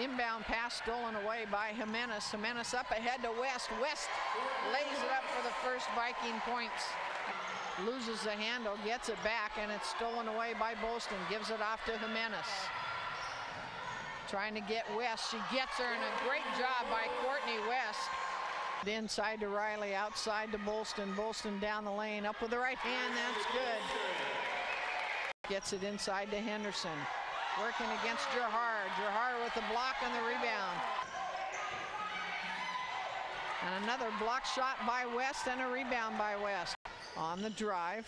inbound pass stolen away by Jimenez. Jimenez up ahead to West. West lays it up for the first Viking points. Loses the handle, gets it back, and it's stolen away by Bolston. Gives it off to Jimenez. Trying to get West. She gets her, and a great job by Courtney West. Inside to Riley, outside to Bolston. Bolston down the lane, up with the right hand. That's good. Gets it inside to Henderson. Working against Jahar. Jahar with the block and the rebound. And another block shot by West and a rebound by West. On the drive.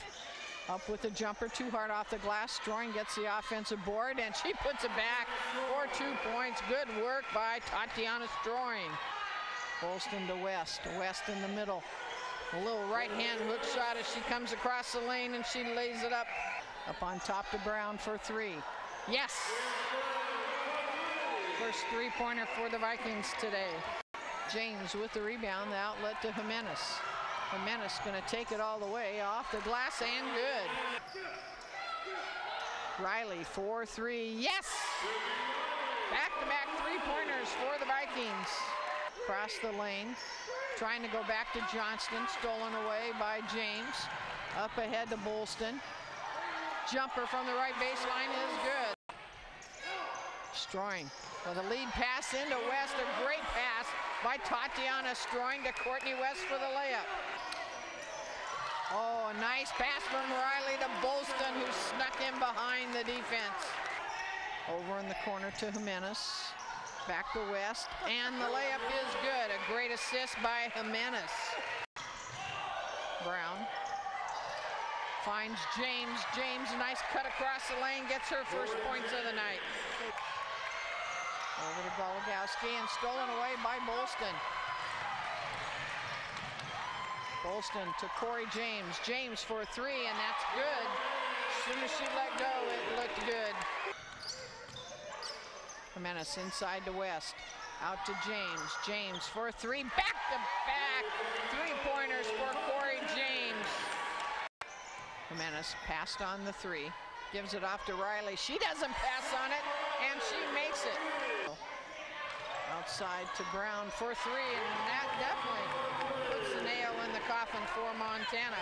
Up with the jumper, too hard off the glass. Stroing gets the offensive board and she puts it back for two points. Good work by Tatiana Stroing. Bolston to West. West in the middle. A little right hand hook shot as she comes across the lane and she lays it up. Up on top to Brown for three. Yes! First three pointer for the Vikings today. James with the rebound, the outlet to Jimenez. Jimenez going to take it all the way off the glass and good. Riley, 4-3, yes! Back-to-back three-pointers for the Vikings. Across the lane, trying to go back to Johnston, stolen away by James. Up ahead to Bolston. Jumper from the right baseline is good. Stroing with the lead pass into West, a great pass by Tatiana Stroing to Courtney West for the layup. Oh, a nice pass from Riley to Bolston, who snuck in behind the defense. Over in the corner to Jimenez. Back to West, and the layup is good. A great assist by Jimenez. Brown finds James. James, nice cut across the lane, gets her first points of the night. Over to Gologowski and stolen away by Bolston. Bolston to Corey James. James for three, and that's good. As soon as she let go, it looked good. Jimenez inside to West. Out to James. James for three. Back to back. Three pointers for Corey James. Jimenez passed on the three. Gives it off to Riley. She doesn't pass on it, and she makes it. Outside to Brown for three, and that definitely puts the nail in the coffin for Montana.